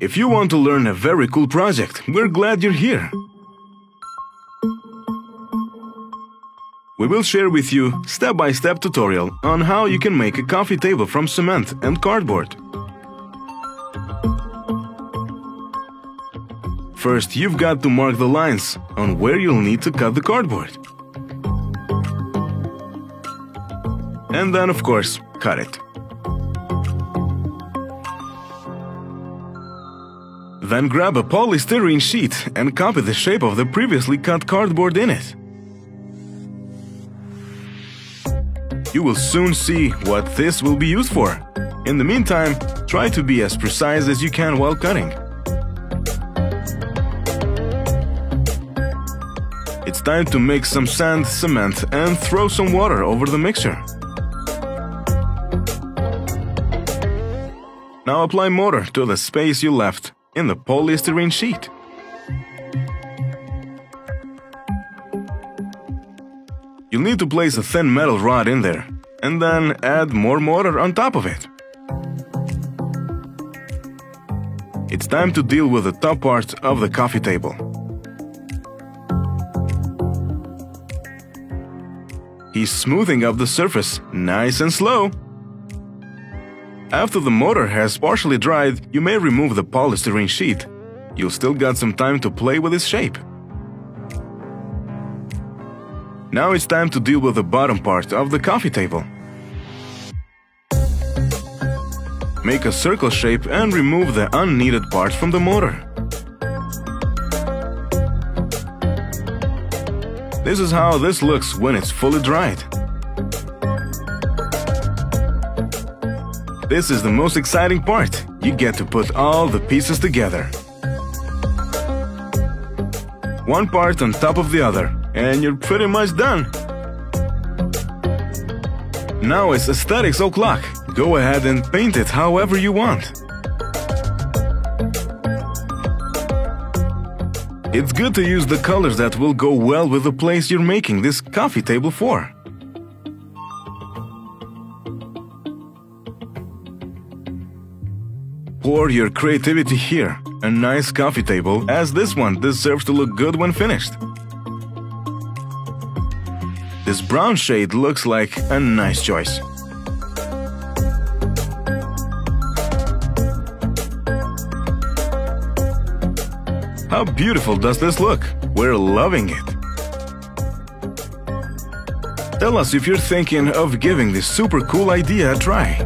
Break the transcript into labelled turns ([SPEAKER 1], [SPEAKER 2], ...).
[SPEAKER 1] If you want to learn a very cool project, we're glad you're here. We will share with you step-by-step tutorial on how you can make a coffee table from cement and cardboard. First, you've got to mark the lines on where you'll need to cut the cardboard. And then, of course, cut it. Then grab a polystyrene sheet and copy the shape of the previously cut cardboard in it. You will soon see what this will be used for. In the meantime, try to be as precise as you can while cutting. It's time to mix some sand, cement and throw some water over the mixture. Now apply mortar to the space you left in the polystyrene sheet. You'll need to place a thin metal rod in there, and then add more mortar on top of it. It's time to deal with the top part of the coffee table. He's smoothing up the surface, nice and slow. After the mortar has partially dried, you may remove the polystyrene sheet. You've still got some time to play with its shape. Now it's time to deal with the bottom part of the coffee table. Make a circle shape and remove the unneeded part from the mortar. This is how this looks when it's fully dried. This is the most exciting part. You get to put all the pieces together. One part on top of the other, and you're pretty much done. Now it's aesthetics o'clock. Go ahead and paint it however you want. It's good to use the colors that will go well with the place you're making this coffee table for. Pour your creativity here. A nice coffee table, as this one deserves to look good when finished. This brown shade looks like a nice choice. How beautiful does this look? We're loving it. Tell us if you're thinking of giving this super cool idea a try.